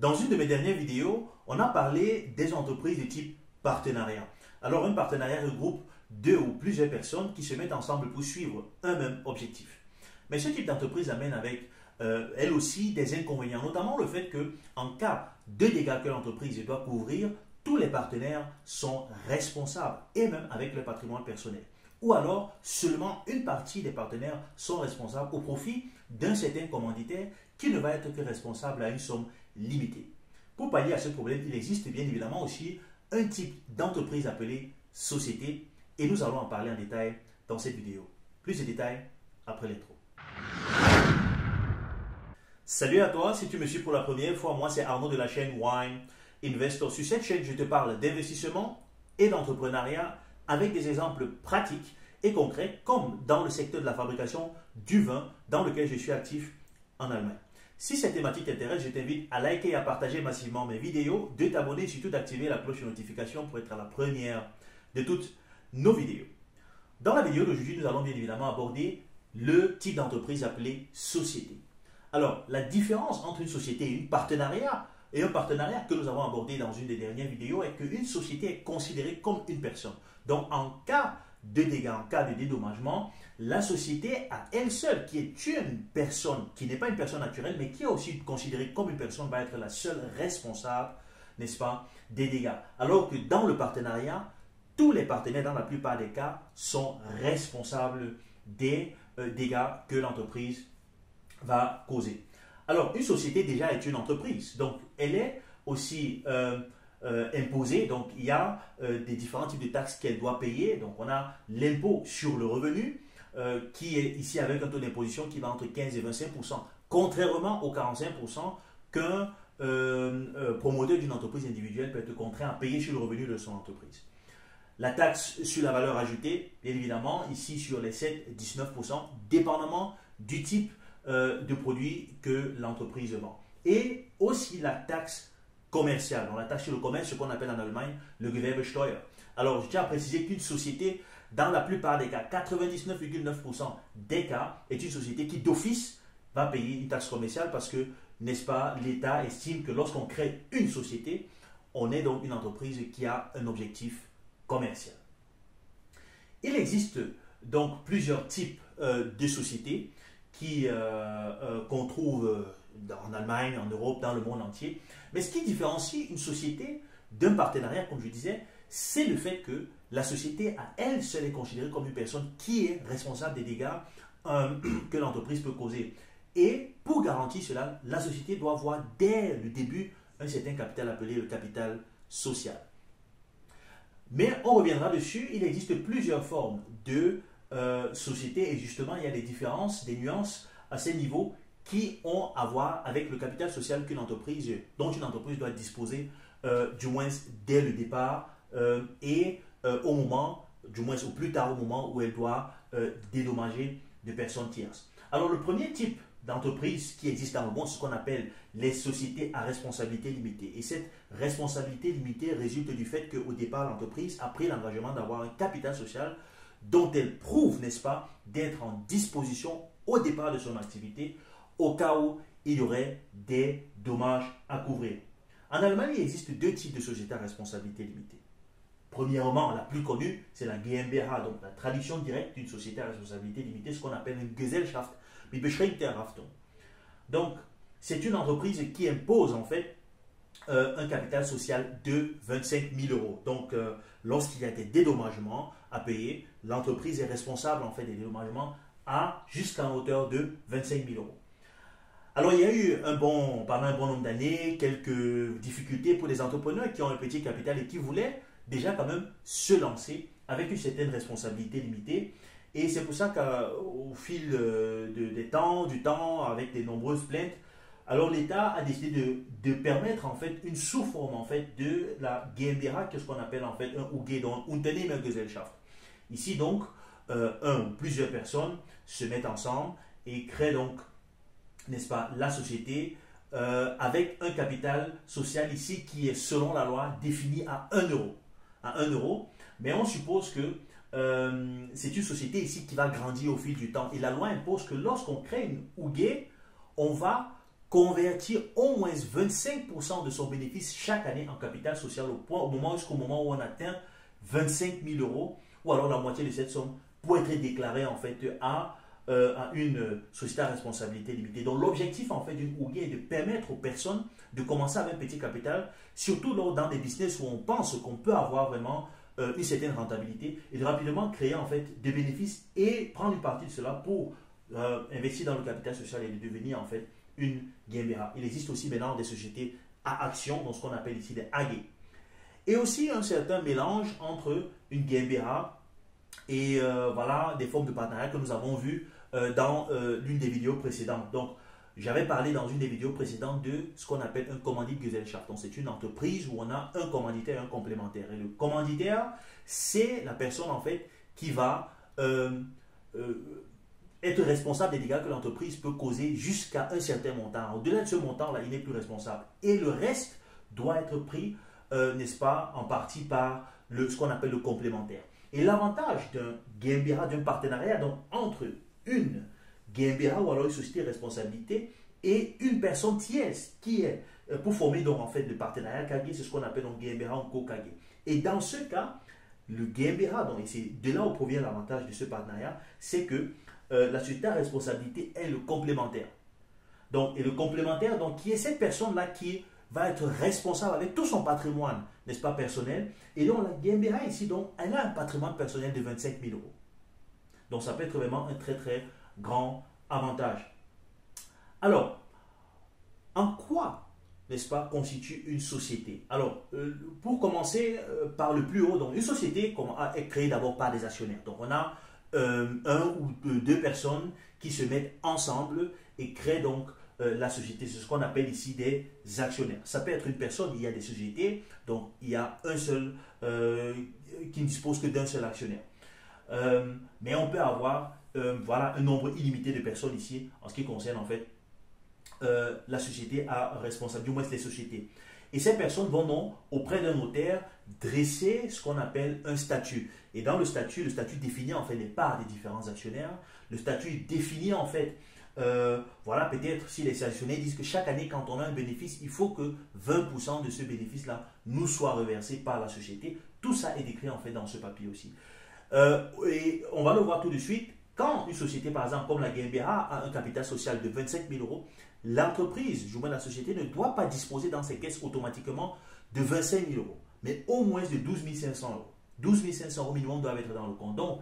Dans une de mes dernières vidéos, on a parlé des entreprises de type partenariat. Alors, un partenariat regroupe deux ou plusieurs personnes qui se mettent ensemble pour suivre un même objectif. Mais ce type d'entreprise amène avec euh, elle aussi des inconvénients, notamment le fait que en cas de dégâts que l'entreprise doit couvrir, tous les partenaires sont responsables, et même avec le patrimoine personnel. Ou alors, seulement une partie des partenaires sont responsables au profit d'un certain commanditaire qui ne va être que responsable à une somme Pour pallier à ce problème, il existe bien évidemment aussi un type d'entreprise appelée société, et nous allons en parler en détail dans cette vidéo. Plus de détails après l'intro. Salut à toi, si tu me suis pour la première fois, moi c'est Arnaud de la chaîne Wine Investor. Sur cette chaîne, je te parle d'investissement et d'entrepreneuriat avec des exemples pratiques et concrets, comme dans le secteur de la fabrication du vin, dans lequel je suis actif en Allemagne. Si cette thématique t'intéresse, je t'invite à liker et à partager massivement mes vidéos, de t'abonner et surtout d'activer la cloche de notification pour être à la première de toutes nos vidéos. Dans la vidéo d'aujourd'hui, nous allons bien évidemment aborder le type d'entreprise appelé société. Alors, la différence entre une société et un partenariat, et un partenariat que nous avons abordé dans une des dernières vidéos, est qu'une société est considérée comme une personne. Donc, en cas de dégâts, en cas de dédommagement, la société à elle seule, qui est une personne, qui n'est pas une personne naturelle, mais qui est aussi considérée comme une personne, va être la seule responsable, n'est-ce pas, des dégâts. Alors que dans le partenariat, tous les partenaires, dans la plupart des cas, sont responsables des euh, dégâts que l'entreprise va causer. Alors, une société déjà est une entreprise, donc elle est aussi euh, euh, imposée, donc il y a des différents types de taxes qu'elle doit payer. Donc, on a l'impôt sur le revenu, qui est ici avec un taux d'imposition qui va entre 15 et 25% contrairement aux 45% qu'un promoteur d'une entreprise individuelle peut être contraint à payer sur le revenu de son entreprise. La taxe sur la valeur ajoutée, bien évidemment, ici sur les 7-19%, dépendamment du type euh, de produit que l'entreprise vend. Et aussi la taxe commerciale. Donc la taxe sur le commerce, ce qu'on appelle en Allemagne le Gewerbesteuer. Alors, je tiens à préciser qu'une société, dans la plupart des cas, 99,9% des cas, est une société qui d'office va payer une taxe commerciale parce que, n'est-ce pas, l'État estime que lorsqu'on crée une société, on est donc une entreprise qui a un objectif commercial. Il existe donc plusieurs types euh, de sociétés qui euh, euh, qu'on trouve en Allemagne, en Europe, dans le monde entier. Mais ce qui différencie une société d'un partenariat, comme je disais, c'est le fait que la société à elle seule est considérée comme une personne qui est responsable des dégâts que l'entreprise peut causer. Et pour garantir cela, la société doit avoir dès le début un certain capital appelé le capital social. Mais on reviendra dessus, il existe plusieurs formes de euh, sociétés et justement il y a des différences, des nuances à ces niveaux qui ont à voir avec le capital social qu'une entreprise, dont une entreprise doit disposer euh, du moins dès le départ euh, et au moment, du moins au plus tard au moment où elle doit dédommager des personnes tierces. Alors le premier type d'entreprises qui existent dans le monde, ce qu'on appelle les sociétés à responsabilité limitée. Et cette responsabilité limitée résulte du fait qu'au départ, l'entreprise a pris l'engagement d'avoir un capital social dont elle prouve, n'est-ce pas, d'être en disposition au départ de son activité au cas où il y aurait des dommages à couvrir. En Allemagne, il existe deux types de sociétés à responsabilité limitée. Premièrement, la plus connue, c'est la GmbH, donc la traduction directe d'une société à responsabilité limitée, ce qu'on appelle une Gesellschaft mit beschränkter Haftung. Donc, c'est une entreprise qui impose en fait euh, un capital social de 25 000 euros. Donc, euh, lorsqu'il y a des dédommagements à payer, l'entreprise est responsable en fait des dédommagements à jusqu'à hauteur de 25 000 euros. Alors, il y a eu un bon, pendant un bon nombre d'années quelques difficultés pour les entrepreneurs qui ont un petit capital et qui voulaient déjà quand même se lancer avec une certaine responsabilité limitée. Et c'est pour ça qu'au fil euh, des temps, du temps, avec de nombreuses plaintes, alors l'État a décidé de, permettre en fait une sous-forme en fait de la GmbH, qu'est-ce qu'on appelle en fait un UG, donc Unternehmergesellschaft. Ici donc, euh, un ou plusieurs personnes se mettent ensemble et créent donc, n'est-ce pas, la société euh, avec un capital social ici qui est selon la loi défini à 1 euro. À 1 euro. Mais on suppose que euh, c'est une société ici qui va grandir au fil du temps. Et la loi impose que lorsqu'on crée une OUGE, on va convertir au moins 25% de son bénéfice chaque année en capital social au, point, au moment jusqu'au moment où on atteint 25 000 euros ou alors la moitié de cette somme pour être déclaré en fait à, euh, à une société à responsabilité limitée. Donc l'objectif en fait d'une OUGI est de permettre aux personnes de commencer avec un petit capital, surtout dans des business où on pense qu'on peut avoir vraiment euh, une certaine rentabilité et de rapidement créer en fait des bénéfices et prendre une partie de cela pour euh, investir dans le capital social et de devenir en fait une GmbH. Il existe aussi maintenant des sociétés à action, dans ce qu'on appelle ici des AG. Et aussi un certain mélange entre une GmbH et voilà des formes de partenariat que nous avons vues euh, dans euh, l'une des vidéos précédentes. Donc, j'avais parlé dans une des vidéos précédentes de ce qu'on appelle un commandite Gesellschaft. Donc, c'est une entreprise où on a un commanditaire et un complémentaire. Et le commanditaire, c'est la personne en fait qui va être responsable des dégâts que l'entreprise peut causer jusqu'à un certain montant. Au-delà de ce montant-là, il n'est plus responsable. Et le reste doit être pris, euh, n'est-ce pas, en partie par le, ce qu'on appelle le complémentaire. Et l'avantage d'un GmbH, d'un partenariat donc, entre une GmbH ou alors une société de responsabilité et une personne tierce qui est euh, pour former donc en fait le partenariat KG, c'est ce qu'on appelle donc GmbH en co-KG. Et dans ce cas, le GmbH, donc, c'est de là où provient l'avantage de ce partenariat, c'est que euh, la société à responsabilité est le complémentaire. Donc, et le complémentaire, donc, qui est cette personne-là qui va être responsable avec tout son patrimoine, n'est-ce pas, personnel? Et donc, la GmbH ici, donc, elle a un patrimoine personnel de 25 000 euros. Donc, ça peut être vraiment un très, très grand avantage. Alors, en quoi, n'est-ce pas, constitue une société? Alors, euh, pour commencer euh, par le plus haut, donc, une société est créée d'abord par des actionnaires. Donc, on a euh, un ou deux personnes qui se mettent ensemble et créent donc la société. C'est ce qu'on appelle ici des actionnaires. Ça peut être une personne, il y a des sociétés, donc il y a un seul qui ne dispose que d'un seul actionnaire. Mais on peut avoir voilà, un nombre illimité de personnes ici en ce qui concerne en fait la société à responsable, du moins les sociétés. Et ces personnes vont donc, auprès d'un notaire, dresser ce qu'on appelle un statut. Et dans le statut, le statut définit en fait les parts des différents actionnaires. Le statut définit en fait, euh, voilà, peut-être si les actionnaires disent que chaque année, quand on a un bénéfice, il faut que 20% de ce bénéfice-là nous soit reversé par la société. Tout ça est décrit en fait dans ce papier aussi. Euh, et on va le voir tout de suite. Quand une société, par exemple, comme la GmbH, a un capital social de 25 000 euros, l'entreprise, moins la société, ne doit pas disposer dans ses caisses automatiquement de 25 000 euros, mais au moins de 12 500 euros. 12 500 euros minimum doivent être dans le compte. Donc,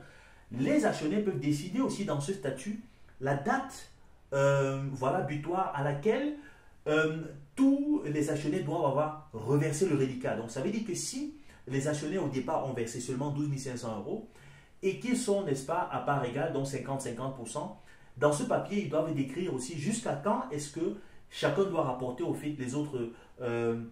les actionnaires peuvent décider aussi dans ce statut la date euh, voilà, butoir à laquelle euh, tous les actionnaires doivent avoir reversé le reliquat. Donc, ça veut dire que si les actionnaires au départ ont versé seulement 12 500 euros et qu'ils sont, n'est-ce pas, à part égale, donc 50-50%, dans ce papier, ils doivent décrire aussi jusqu'à quand est-ce que chacun doit rapporter au fait les autres euh,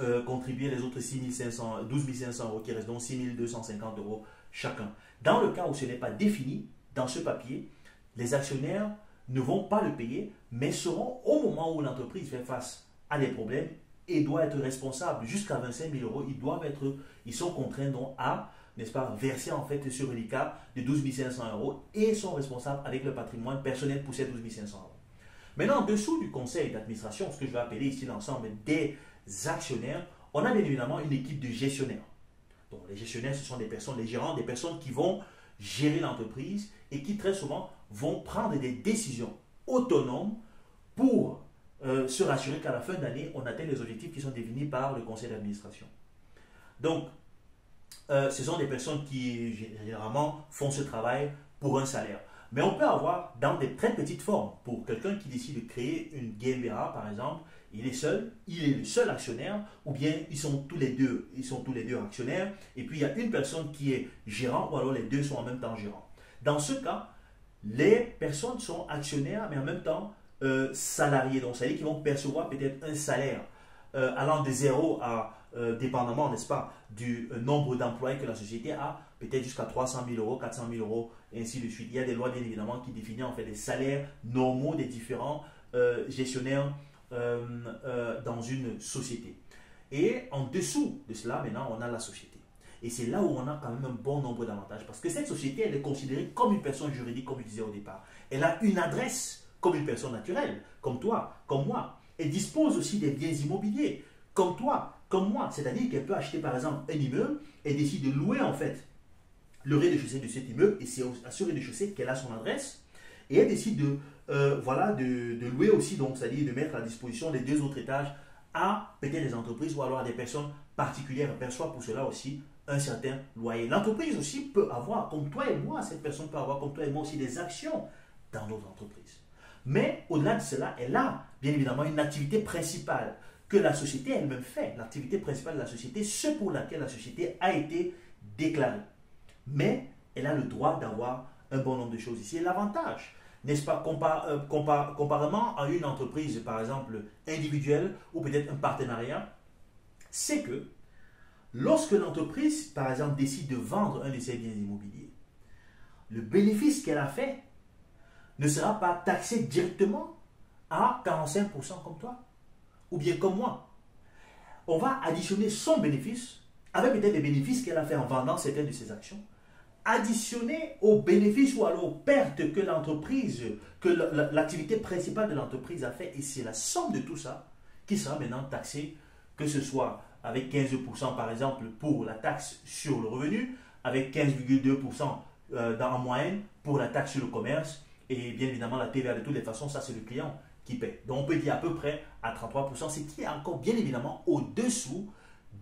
euh, contribuer les autres 6 500, 12 500 euros qui restent donc 6 250 euros chacun. Dans le cas où ce n'est pas défini dans ce papier, les actionnaires ne vont pas le payer, mais seront au moment où l'entreprise fait face à des problèmes et doit être responsable jusqu'à 25 000 euros. Ils doivent être, ils sont contraints donc à n'est-ce pas, verser en fait ce reliquat de 12 500 euros et sont responsables avec le patrimoine personnel pour ces 12 500 euros. Maintenant, en dessous du conseil d'administration, ce que je vais appeler ici l'ensemble des actionnaires, on a bien évidemment une équipe de gestionnaires. Donc, les gestionnaires, ce sont des personnes, les gérants, des personnes qui vont gérer l'entreprise et qui très souvent vont prendre des décisions autonomes pour euh, se rassurer qu'à la fin d'année, on atteint les objectifs qui sont définis par le conseil d'administration. Donc, euh, ce sont des personnes qui généralement font ce travail pour un salaire. Mais on peut avoir dans des très petites formes, pour quelqu'un qui décide de créer une GmbH par exemple, il est seul, il est le seul actionnaire, ou bien ils sont tous les deux, ils sont tous les deux actionnaires, et puis il y a une personne qui est gérant, ou alors les deux sont en même temps gérants. Dans ce cas, les personnes sont actionnaires, mais en même temps euh, salariés. Donc, ça veut dire qu'ils vont percevoir peut-être un salaire euh, allant de zéro à euh, dépendamment, n'est-ce pas, du nombre d'employés que la société a, peut-être jusqu'à 300 000 euros, 400 000 euros, et ainsi de suite. Il y a des lois, bien évidemment, qui définissent en fait les salaires normaux des différents gestionnaires dans une société. Et en dessous de cela, maintenant, on a la société. Et c'est là où on a quand même un bon nombre d'avantages. Parce que cette société, elle est considérée comme une personne juridique, comme je disais au départ. Elle a une adresse comme une personne naturelle, comme toi, comme moi. Elle dispose aussi des biens immobiliers, comme toi, comme moi. C'est-à-dire qu'elle peut acheter par exemple un immeuble et décide de louer en fait le rez-de-chaussée de cet immeuble et c'est à ce rez-de-chaussée qu'elle a son adresse. Et elle décide de, euh, voilà, de, louer aussi, donc c'est-à-dire de mettre à disposition les deux autres étages à peut-être des entreprises ou alors à des personnes particulières perçoivent pour cela aussi un certain loyer. L'entreprise aussi peut avoir, comme toi et moi, cette personne peut avoir, comme toi et moi aussi, des actions dans notre entreprise. Mais au-delà de cela, elle a bien évidemment une activité principale que la société elle-même fait. L'activité principale de la société, ce pour laquelle la société a été déclarée. Mais elle a le droit d'avoir un bon nombre de choses ici. L'avantage, n'est-ce pas, euh, comparément à une entreprise, par exemple, individuelle ou peut-être un partenariat, c'est que lorsque l'entreprise, par exemple, décide de vendre un de ses biens immobiliers, le bénéfice qu'elle a fait ne sera pas taxé directement à 45% comme toi, ou bien comme moi. On va additionner son bénéfice avec peut-être les bénéfices qu'elle a fait en vendant certaines de ses actions additionné aux bénéfices ou alors aux pertes que l'entreprise, que l'activité principale de l'entreprise a fait. Et c'est la somme de tout ça qui sera maintenant taxée, que ce soit avec 15% par exemple pour la taxe sur le revenu, avec 15,2% euh, en moyenne pour la taxe sur le commerce, et bien évidemment la TVA de toutes les façons, ça c'est le client qui paie. Donc on peut dire à peu près à 33%, ce qui est encore bien évidemment au-dessous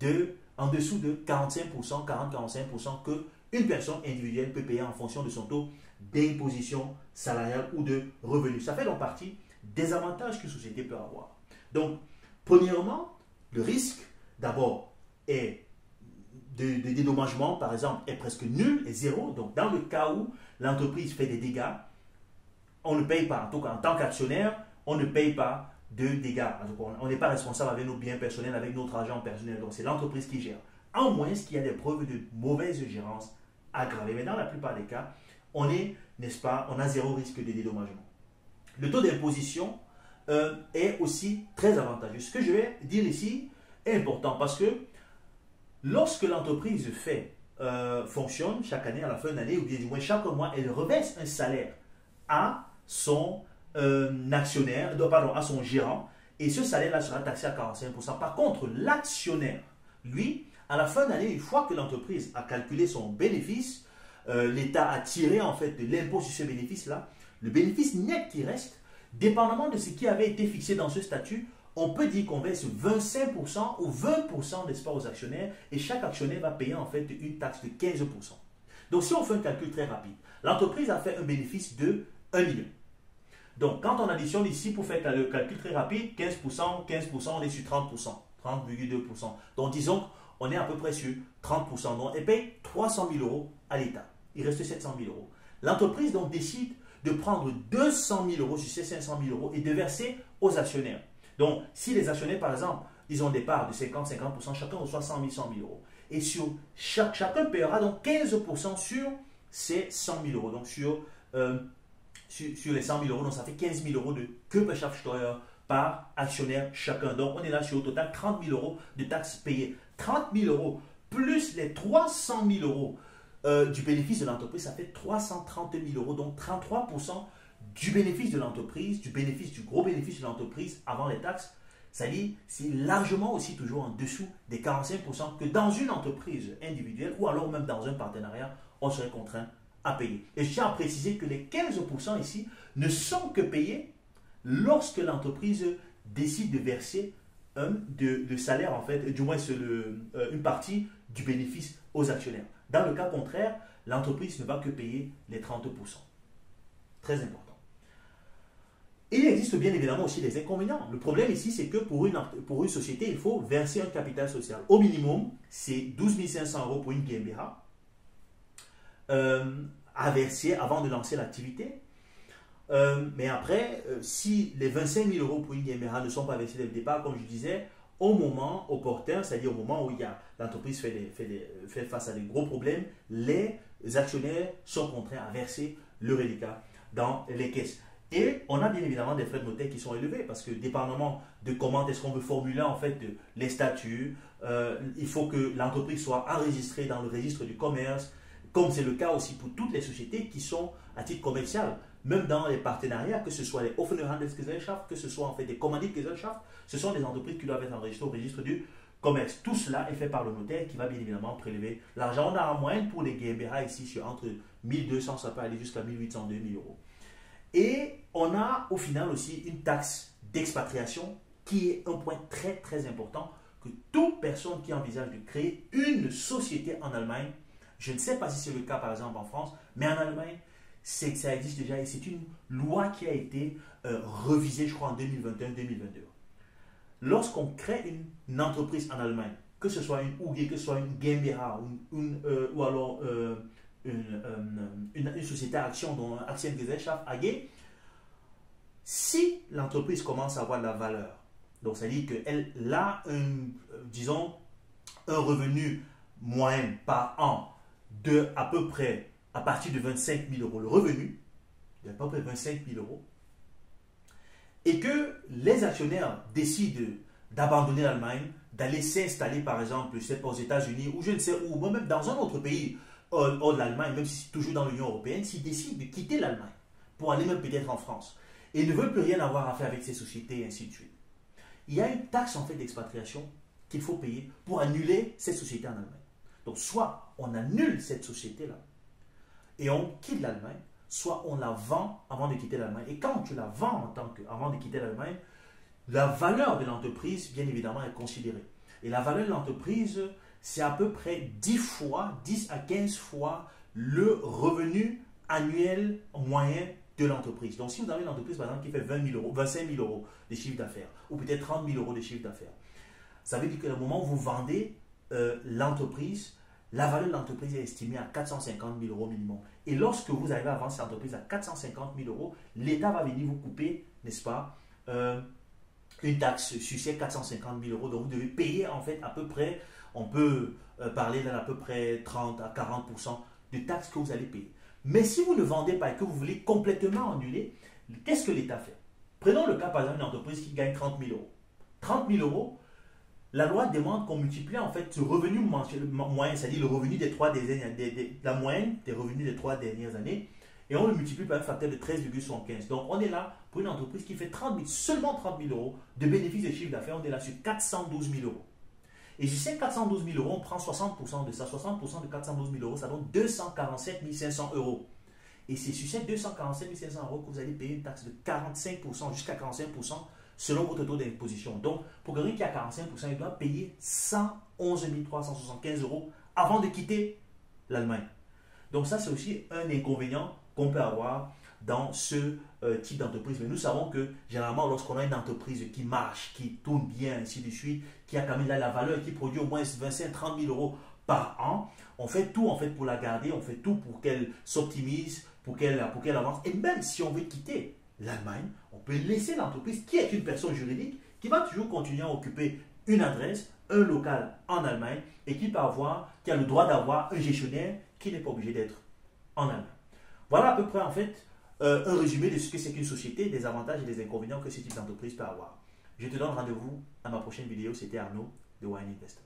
de, en dessous de 45%, 40-45% que une personne individuelle peut payer en fonction de son taux d'imposition salariale ou de revenu. Ça fait donc partie des avantages qu'une société peut avoir. Donc, premièrement, le risque, d'abord, est de, dédommagement, par exemple, est presque nul, est zéro. Donc, dans le cas où l'entreprise fait des dégâts, on ne paye pas, en tout cas en tant qu'actionnaire, on ne paye pas de dégâts. On n'est pas responsable avec nos biens personnels, avec notre argent personnel. Donc, c'est l'entreprise qui gère. En moins qu'il y a des preuves de mauvaise gérance aggravé. Mais dans la plupart des cas, on est, n'est-ce pas, on a zéro risque de dédommagement. Le taux d'imposition euh, est aussi très avantageux. Ce que je vais dire ici est important parce que lorsque l'entreprise fait, euh, fonctionne chaque année, à la fin de l'année, ou bien du moins chaque mois, elle reverse un salaire à son euh, actionnaire, pardon, à son gérant, et ce salaire-là sera taxé à 45%. Par contre, l'actionnaire, lui, à la fin de l'année, une fois que l'entreprise a calculé son bénéfice, euh, l'État a tiré en fait de l'impôt sur ce bénéfice-là, le bénéfice net qui reste, dépendamment de ce qui avait été fixé dans ce statut, on peut dire qu'on verse 25% ou 20% d'espoir aux actionnaires et chaque actionnaire va payer en fait une taxe de 15%. Donc si on fait un calcul très rapide, l'entreprise a fait un bénéfice de 1 million. Donc quand on additionne ici pour faire le calcul très rapide, 15%, 15%, on est sur 30%, 30,2%. Donc disons on est à peu près sur 30%. Donc, elle paye 300 000 euros à l'État. Il reste 700 000 euros. L'entreprise donc décide de prendre 200 000 euros sur ces 500 000 euros et de verser aux actionnaires. Donc, si les actionnaires, par exemple, ils ont des parts de 50-50%, chacun reçoit 100 000, 100 000 euros. Et sur chaque, chacun paiera donc 15% sur ces 100 000 euros. Donc, sur, euh, sur, les 100 000 euros, donc ça fait 15 000 euros de Körperschaftsteuer par actionnaire chacun. Donc, on est là sur au total 30 000 euros de taxes payées. 30 000 euros plus les 300 000 euros euh, du bénéfice de l'entreprise, ça fait 330 000 euros, donc 33 du bénéfice de l'entreprise, du bénéfice, du gros bénéfice de l'entreprise avant les taxes. Ça dit, c'est largement aussi toujours en dessous des 45% que dans une entreprise individuelle ou alors même dans un partenariat, on serait contraint payer. Et je tiens à préciser que les 15% ici ne sont que payés lorsque l'entreprise décide de verser de, salaire, en fait, du moins le, euh, une partie du bénéfice aux actionnaires. Dans le cas contraire, l'entreprise ne va que payer les 30%. Très important. Il existe bien évidemment aussi des inconvénients. Le problème ici, c'est que pour une, pour une société, il faut verser un capital social. Au minimum, c'est 12 500 euros pour une GmbH euh, à verser avant de lancer l'activité. Euh, mais après, euh, si les 25 000 euros pour une GmbH ne sont pas versés dès le départ, comme je disais, au moment opportun, c'est-à-dire au moment où l'entreprise fait, fait, fait, face à des gros problèmes, les actionnaires sont contraints à verser le reliquat dans les caisses. Et on a bien évidemment des frais de notaire qui sont élevés parce que dépendamment de comment est-ce qu'on veut formuler en fait les statuts, euh, il faut que l'entreprise soit enregistrée dans le registre du commerce, comme c'est le cas aussi pour toutes les sociétés qui sont à titre commercial. même dans les partenariats, que ce soit les offene Handelsgesellschaft, que ce soit en fait des Kommanditgesellschaft, ce sont des entreprises qui doivent être enregistrées au registre du commerce. Tout cela est fait par le notaire qui va bien évidemment prélever l'argent. On a en moyenne pour les GmbH ici sur entre 1200, ça peut aller jusqu'à 1800, 2000 euros. Et on a au final aussi une taxe d'expatriation qui est un point très très important que toute personne qui envisage de créer une société en Allemagne, je ne sais pas si c'est le cas par exemple en France, mais en Allemagne, c'est que ça existe déjà et c'est une loi qui a été euh, revisée, je crois, en 2021-2022. Lorsqu'on crée une, entreprise en Allemagne, que ce soit une UG, que ce soit une GmbH une, euh, ou alors euh, une, une, société à action, dont Aktiengesellschaft AG, si l'entreprise commence à avoir de la valeur, donc ça dit qu'elle a, un, disons, un revenu moyen par an de à peu près à partir de 25 000 euros le revenu, de à peu près 25 000 euros, et que les actionnaires décident d'abandonner l'Allemagne, d'aller s'installer par exemple, je aux États-Unis ou je ne sais où, même dans un autre pays hors de l'Allemagne, même si c'est toujours dans l'Union européenne, s'ils décident de quitter l'Allemagne pour aller même peut-être en France et ne veulent plus rien avoir à faire avec ces sociétés et ainsi de suite. Il y a une taxe en fait d'expatriation qu'il faut payer pour annuler cette société en Allemagne. Donc soit on annule cette société-là, et on quitte l'Allemagne, soit on la vend avant de quitter l'Allemagne. Et quand tu la vends en tant que, avant de quitter l'Allemagne, la valeur de l'entreprise, bien évidemment, est considérée. Et la valeur de l'entreprise, c'est à peu près 10 fois, 10 à 15 fois le revenu annuel moyen de l'entreprise. Donc, si vous avez une entreprise, par exemple, qui fait 20 000 euros, 25 000 euros de chiffre d'affaires, ou peut-être 30 000 euros de chiffre d'affaires, ça veut dire qu'à un moment où vous vendez euh, l'entreprise, la valeur de l'entreprise est estimée à 450 000 euros minimum. Et lorsque vous arrivez à vendre cette entreprise à 450 000 euros, l'État va venir vous couper, n'est-ce pas, euh, une taxe sur ces 450 000 euros. Donc vous devez payer en fait à peu près, on peut euh, parler d'à peu près 30 à 40% de taxes que vous allez payer. Mais si vous ne vendez pas et que vous voulez complètement annuler, qu'est-ce que l'État fait? Prenons le cas par exemple d'une entreprise qui gagne 30 000 euros. 30 000 euros, la loi demande qu'on multiplie en fait ce revenu moyen, c'est-à-dire le revenu des trois dernières, la moyenne des revenus des trois dernières années, et on le multiplie par un facteur de 13,75. Donc on est là pour une entreprise qui fait 30 seulement 30 000 euros de bénéfices de chiffre d'affaires, on est là sur 412 000 euros. Et sur ces 412 000 euros, on prend 60% de ça. 60% de 412 000 euros, ça donne 247 500 euros. Et c'est sur ces 247 500 euros que vous allez payer une taxe de 45%, jusqu'à 45% selon votre taux d'imposition. Donc, pour quelqu'un qui a 45%, il doit payer 111 375 euros avant de quitter l'Allemagne. Donc, ça, c'est aussi un inconvénient qu'on peut avoir dans ce euh, type d'entreprise. Mais nous savons que généralement, lorsqu'on a une entreprise qui marche, qui tourne bien, ainsi de suite, qui a quand même la valeur, qui produit au moins 25-30 000 euros par an, on fait tout en fait pour la garder, on fait tout pour qu'elle s'optimise, pour qu'elle pour qu'elle avance. Et même si on veut quitter l'Allemagne, on peut laisser l'entreprise qui est une personne juridique qui va toujours continuer à occuper une adresse, un local en Allemagne et qui peut avoir, qui a le droit d'avoir un gestionnaire qui n'est pas obligé d'être en Allemagne. Voilà à peu près en fait euh, un résumé de ce que c'est qu'une société, des avantages et des inconvénients que ce type d'entreprise peut avoir. Je te donne rendez-vous à ma prochaine vidéo. C'était Arnaud de Wine Investor.